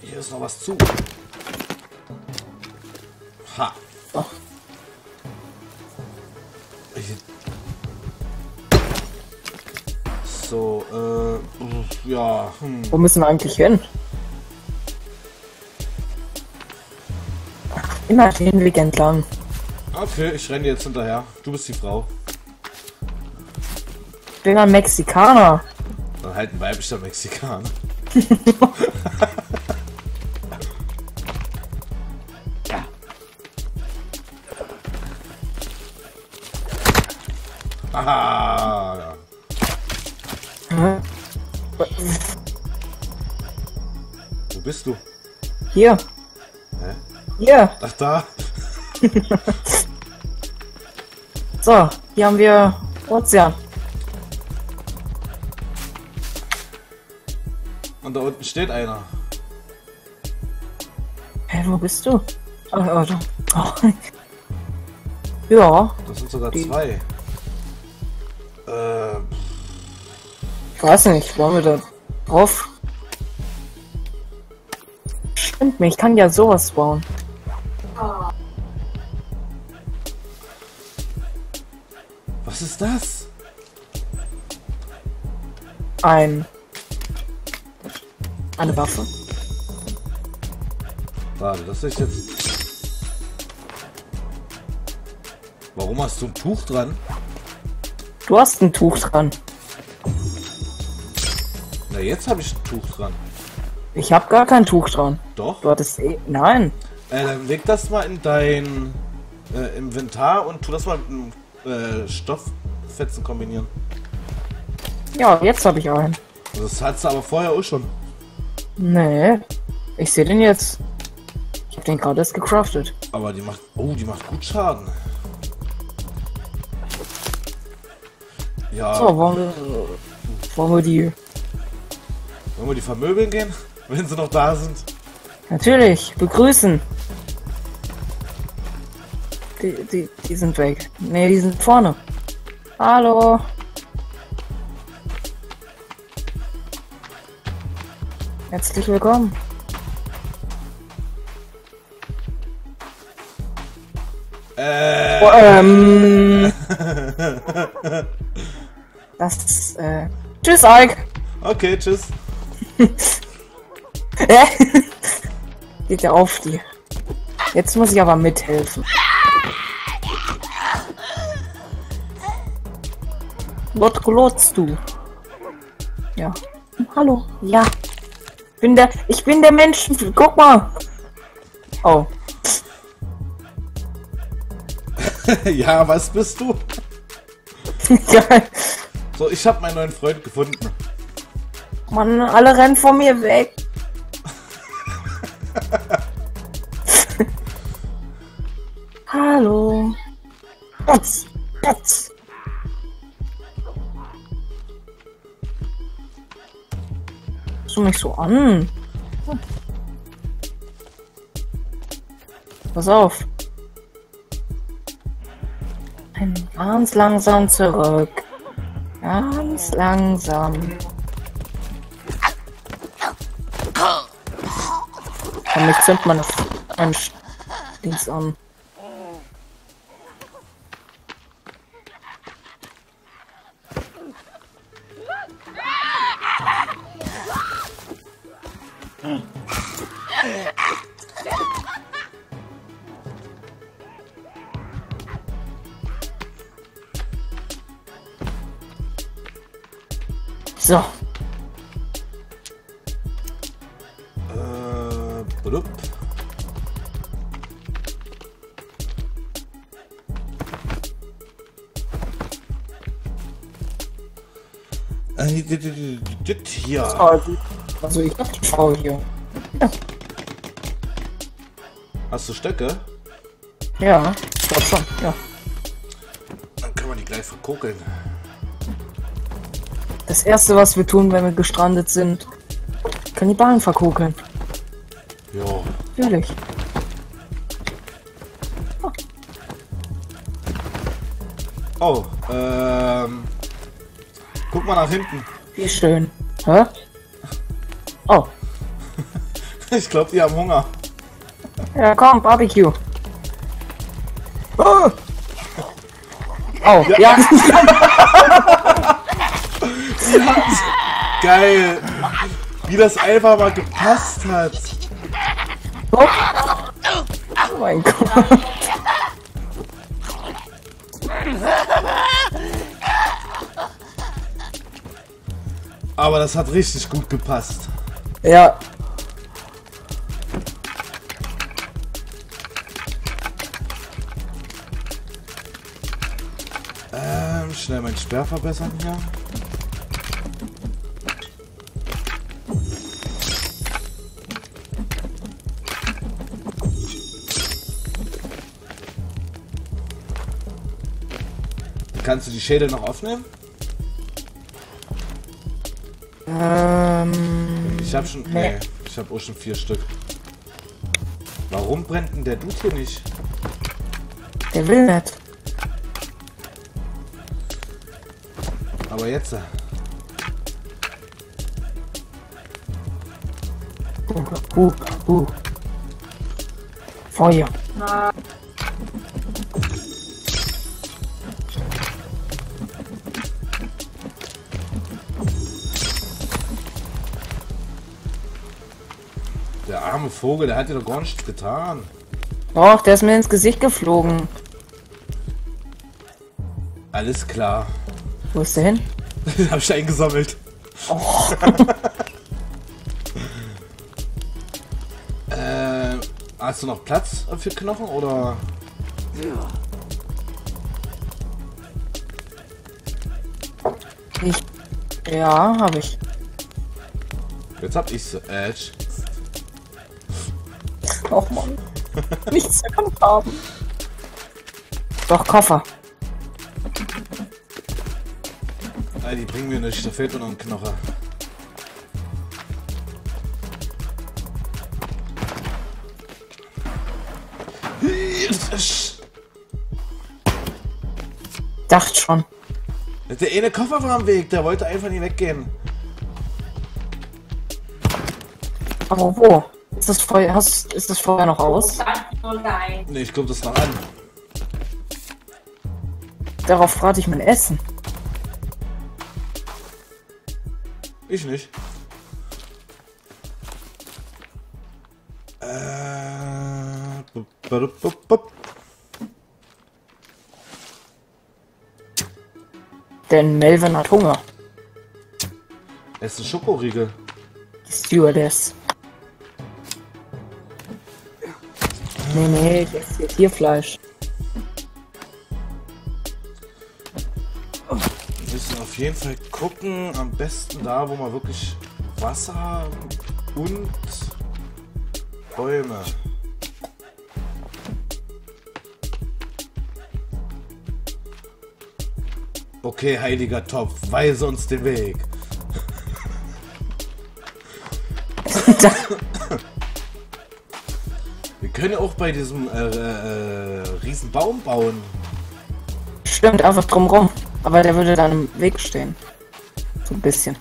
Hier ist noch was zu. Ha. Ach. Ich- So, äh, ja, hm. Wo müssen wir eigentlich hin? Immer den Weg entlang. Okay, ich renne jetzt hinterher. Du bist die Frau. Ich bin ein Mexikaner. Dann halt ein weiblicher Mexikaner. Ja. Hm? Wo bist du? Hier. Hier. Ach da. So, hier haben wir Ozean. Und da unten steht einer. Hä, wo bist du? Ach, oh, da. Oh. Ja, Das sind sogar Die- zwei. Äh, ich weiß nicht, wollen wir da drauf? Stimmt mir, ich kann ja sowas bauen. Das? Ein. Eine Waffe. Warte, das ist jetzt. Warum hast du ein Tuch dran? Du hast ein Tuch dran. Na, jetzt habe ich ein Tuch dran. Ich habe gar kein Tuch dran. Doch. Du hattest eh. Nein. Äh, dann leg das mal in dein äh, Inventar und tu das mal mit einem äh, Stofffetzen kombinieren. Ja, jetzt habe ich einen. Das hattest du aber vorher auch schon. Nee. Ich sehe den jetzt. Ich habe den gerade erst gecraftet. Aber die macht. Oh, die macht gut Schaden. Ja, So, wollen wir. Wollen wir die. wollen wir die vermöbeln gehen? Wenn sie noch da sind. Natürlich, begrüßen. Die, die, die sind weg. Nee, die sind vorne. Hallo. Herzlich willkommen. Äh, Oh, ähm. Das, äh. Tschüss, Ike. okay, tschüss. Hä? Geht ja auf die. Jetzt muss ich aber mithelfen. Was glotzt du? Ja. Hallo. Ja. Bin der. Ich bin der Mensch. Guck mal. Oh. ja, was bist du? Geil. So, ich habe meinen neuen Freund gefunden. Mann, alle rennen von mir weg. Hallo. Putz, mich so an? Pass auf. Ganz langsam zurück. Ganz langsam. Komm, ich zünd mal ein Dings an. So, Äh, blub. Äh, Hier. also, ich hab die Frau hier. Hast du Stöcke? Ja, ich glaub schon, ja. Dann können wir die gleich verkokeln. Das erste, was wir tun, wenn wir gestrandet sind, Kannibalen verkokeln. Jo. natürlich. Oh, ähm. Guck mal nach hinten. Wie schön. Hä? Oh, Ich glaube, die haben Hunger. ja komm, Barbecue. Oh, oh ja. Geil. Wie das einfach mal gepasst hat. Oh. oh mein Gott. Aber das hat richtig gut gepasst. Ja. Ähm, schnell mein Sperr verbessern hier. Kannst du die Schädel noch aufnehmen? Ähm, Ich habe schon. Nee, ich habe auch schon vier Stück. Warum brennt denn der Dude hier nicht? der will nicht. Aber jetzt. Uh, uh, uh. Feuer. Der arme Vogel, der hat dir doch gar nichts getan. Och, der ist mir ins Gesicht geflogen. Alles klar. Wo ist der hin? hab ich eingesammelt. äh, hast du noch Platz für Knochen oder? Ich. Ja, habe ich. Jetzt hab ich's. Edge. Och Mann. Nichts erkannt haben. Doch, Koffer. Nein, die bringen mir nicht. Da fehlt mir noch ein Knocher. Dacht schon. Der eine Koffer war am Weg. Der wollte einfach nie weggehen. Aber wo? Ist das Feuer, hast, ist das Feuer noch aus? Nee, ich glaube, das ist noch an. Darauf frage ich mein Essen. Ich nicht. Äh. bup, bup, bup, bup. Denn Melvin hat Hunger. Es ist ein Schokoriegel. Die Stewardess. Nee, nee, das ist hier Tierfleisch. Wir müssen auf jeden Fall gucken. Am besten da, wo man wirklich Wasser haben und Bäume. Okay, heiliger Topf, weise uns den Weg. Wir können auch bei diesem äh, äh, riesen Baum bauen. Stimmt, einfach drumrum. Aber der würde dann im Weg stehen. So ein bisschen.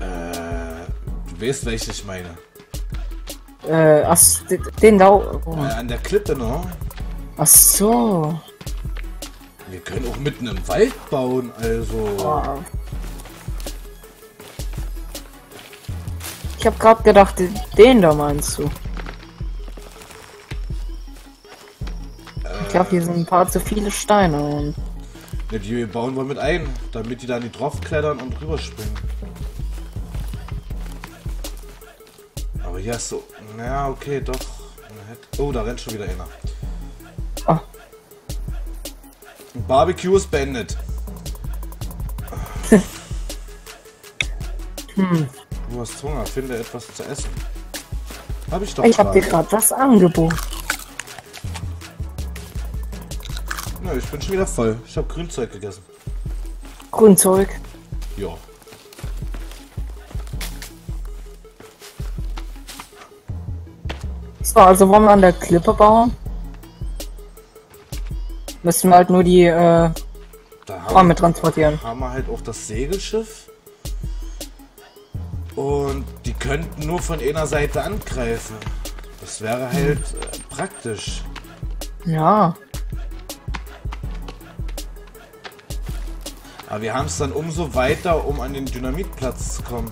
Äh, du weißt, welche ich meine. Äh, ach, den da. Oh. Äh, an der Klippe, ne? Ach so. Wir können auch mitten im Wald bauen, also. Oh. Ich habe gerade gedacht, den- da meinst du. Ich glaube, hier sind ein paar zu viele Steine und Ne, die bauen wir mit ein, damit die da nicht drauf klettern und rüberspringen. Aber hier hast du. Na, okay, doch. Oh, da rennt schon wieder einer. Ah. Barbecue ist beendet. Du hast Hunger, finde etwas zu essen. Hab ich doch ich habe dir gerade. was angeboten. Ja, ich bin schon wieder voll. Ich habe Grünzeug gegessen. Grünzeug. Ja. So, also wollen wir an der Klippe bauen? Müssen wir halt nur die äh, Da Bäume transportieren. haben wir halt auch das Segelschiff. Und die könnten nur von einer Seite angreifen. Das wäre halt äh, praktisch. Ja. Aber wir haben es dann umso weiter, um an den Dynamitplatz zu kommen.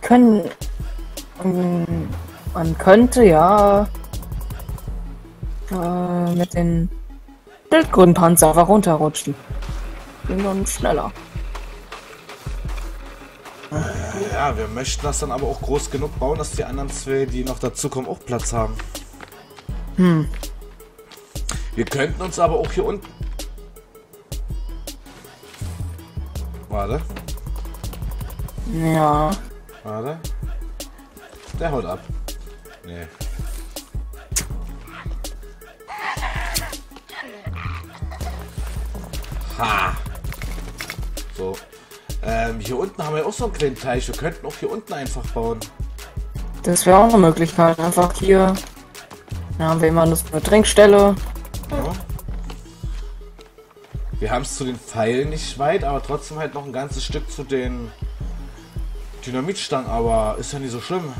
Können. ähm, Man könnte ja. Äh, mit den Schildkrötenpanzer einfach runterrutschen. Ging dann schneller. Ja, wir möchten das dann aber auch groß genug bauen, dass die anderen zwei, die noch dazukommen, auch Platz haben. Hm. Wir könnten uns aber auch hier unten... Warte, Ja. warte. Der haut ab. Nee. Ha! So. Ähm, hier unten haben wir auch so einen kleinen Teich. Wir könnten auch hier unten einfach bauen. Das wäre auch eine Möglichkeit. Einfach hier. Da haben wir immer eine Trinkstelle. Ja. Wir haben es zu den Pfeilen nicht weit, aber trotzdem halt noch ein ganzes Stück zu den Dynamitstangen, aber ist ja nicht so schlimm.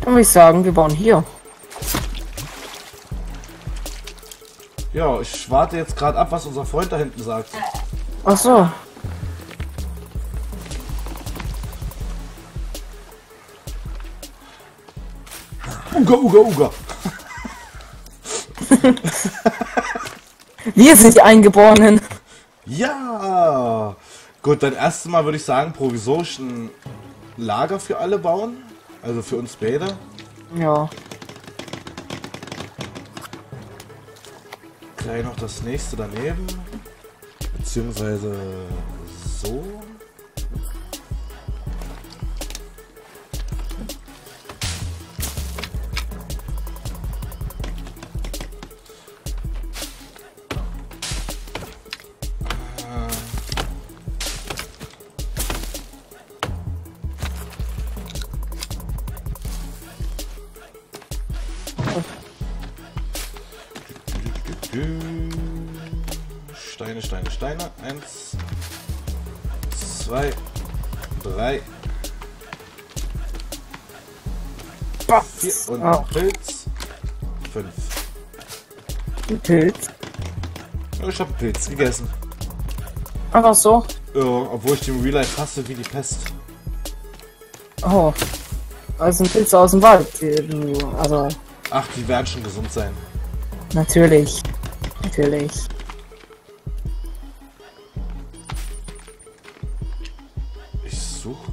Dann würde ich sagen, wir bauen hier. Ja, ich warte jetzt gerade ab, was unser Freund da hinten sagt. Ach so. Uga, uga, uga. Wir sind die Eingeborenen. Ja! Gut, dann erst mal würde ich sagen, provisorisch ein Lager für alle bauen. Also für uns beide. Ja. Gleich noch das nächste daneben. Beziehungsweise so. Steine, Steine, Steine. Eins, zwei, drei, vier und Oh, Pilz. Fünf. Pilz. Ja, ich habe Pilz gegessen. Einfach so. Ja, obwohl ich den Real Life hasse wie die Pest. Oh. Also ein Pilz aus dem Wald. Also, Ach, die werden schon gesund sein. natürlich. Natürlich. Ich suche.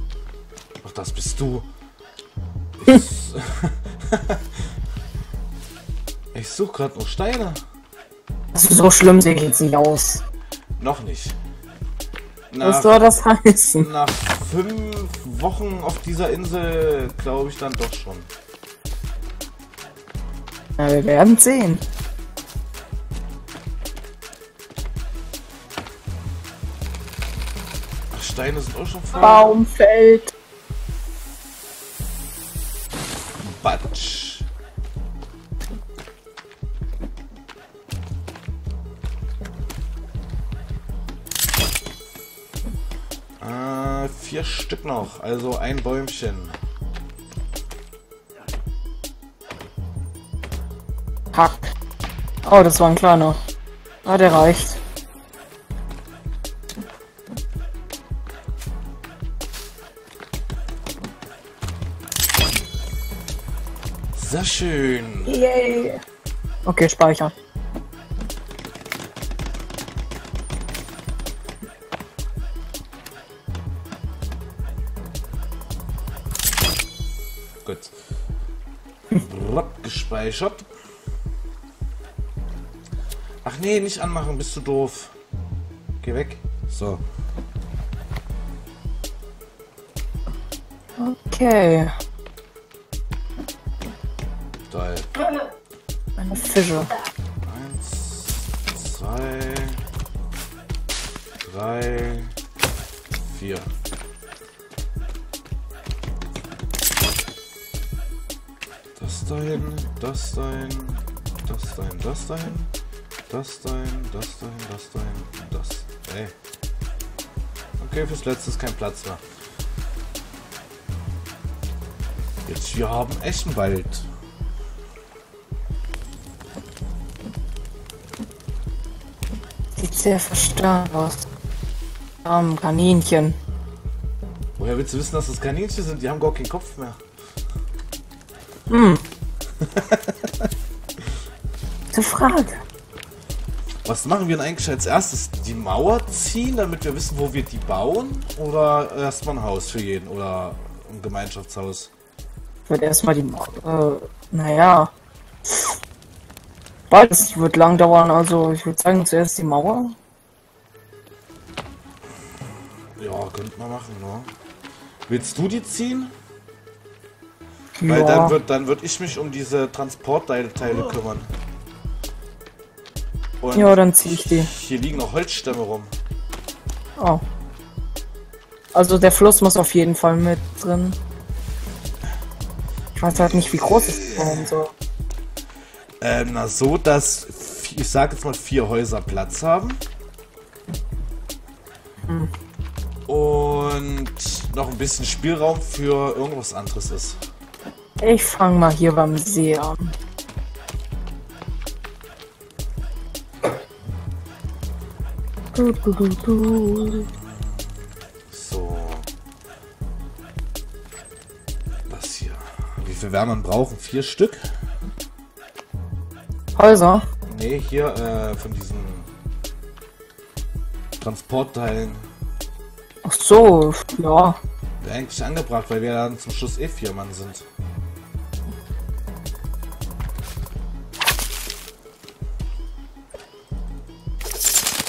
Ach, das bist du. Ich, ich suche gerade noch Steine. Also so schlimm sieht jetzt nicht aus. Noch nicht. Was Nach, soll das heißen? nach fünf Wochen auf dieser Insel glaube ich dann doch schon. Na, wir werden sehen. Steine sind auch schon voll. Baum fällt. Batsch. Äh, vier Stück noch, also ein Bäumchen. Hack. Oh, das war ein kleiner. Ah, der reicht. Sehr schön. Yay. Okay, speichern. Gut. Rupp, gespeichert. Ach nee, nicht anmachen, bist du doof. Geh weg. So. Okay. Toll. Meine Fische. Eins, zwei, drei, vier. Das dahin, das dahin, das dahin, das dahin, das dahin, das dahin, das dahin, das. Ey. Okay, fürs letzte ist kein Platz mehr. Jetzt, wir haben Eschenwald. Sehr verstört aus. Armen Kaninchen. Woher willst du wissen, dass das Kaninchen sind? Die haben gar keinen Kopf mehr. Gute Frage. Was machen wir denn eigentlich als erstes? Die Mauer ziehen, damit wir wissen, wo wir die bauen? Oder erstmal ein Haus für jeden? Oder ein Gemeinschaftshaus? Ich würde erstmal die. Äh, naja. Beides wird lang dauern, also ich würde sagen zuerst die Mauer. Ja, könnte man machen, ne? Willst du die ziehen? Weil Ja. dann wird dann würd ich mich um diese Transportteile Teile kümmern. Und Ja, dann zieh ich die. Hier liegen noch Holzstämme rum. Oh. Also der Fluss muss auf jeden Fall mit drin. Ich weiß halt nicht, wie groß es sein soll. Ähm, na so, dass ich sag jetzt mal vier Häuser Platz haben. Und noch ein bisschen Spielraum für irgendwas anderes ist. Ich fange mal hier beim See an. Du, du, du, du. So. Das hier. Wie viel werden man brauchen? Vier Stück? Häuser. Nee, hier äh, von diesen Transportteilen. Ach so, ja. Wäre eigentlich angebracht, weil wir dann zum Schluss eh vier Mann sind.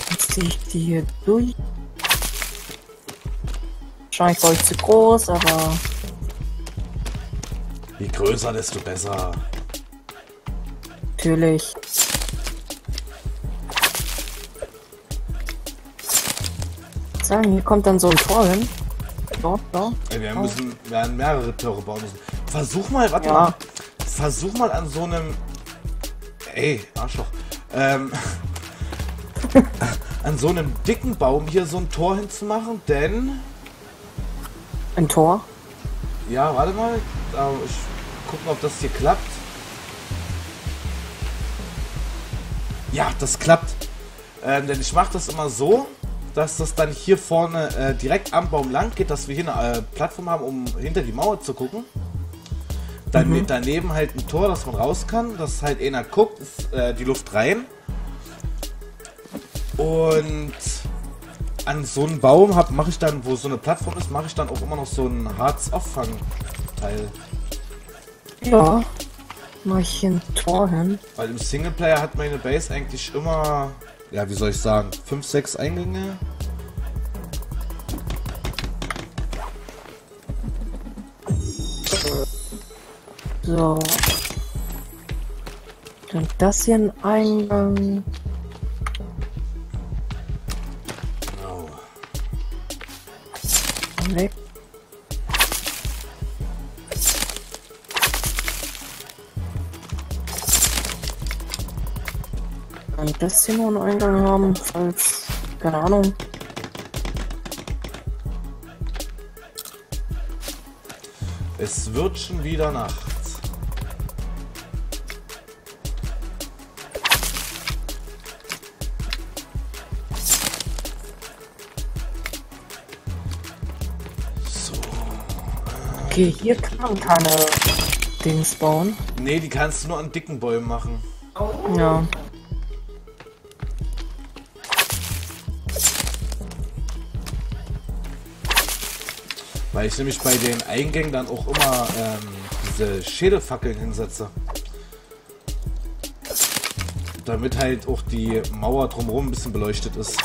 Jetzt ziehe ich die hier durch. Wahrscheinlich war ich zu groß, aber Je größer, desto besser. Natürlich. Sagen, hier kommt dann so ein Tor hin. Dort, da. Ey, wir müssen, wir werden mehrere Tore bauen müssen. Versuch mal, warte Ja. mal. Versuch mal an so einem. Ey, Arschloch. Ähm. an so einem dicken Baum hier so ein Tor hinzumachen, denn. Ein Tor. Ja, warte mal. Ich gucken, ob das hier klappt. Ja, das klappt. Ähm, denn ich mache das immer so, dass das dann hier vorne äh, direkt am Baum lang geht, dass wir hier eine äh, Plattform haben, um hinter die Mauer zu gucken. Dann daneben halt ein Tor, dass man raus kann, dass halt einer guckt, ist, äh, die Luft rein. Und an so einem Baum mache ich dann, wo so eine Plattform ist, mache ich dann auch immer noch so ein Harz-Auffang-Teil. Ja. Ein Tor hin. Weil im Singleplayer hat meine Base eigentlich immer, ja, wie soll ich sagen, 5, 6 Eingänge. So. Dann das hier ein Eingang. Einen Eingang haben, falls. Keine Ahnung. Es wird schon wieder Nacht. So. Okay, hier kann man keine Dings bauen. Nee, die kannst du nur an dicken Bäumen machen. Ja. Weil ich nämlich bei den Eingängen dann auch immer ähm, diese Schädelfackeln hinsetze. Damit halt auch die Mauer drumherum ein bisschen beleuchtet ist.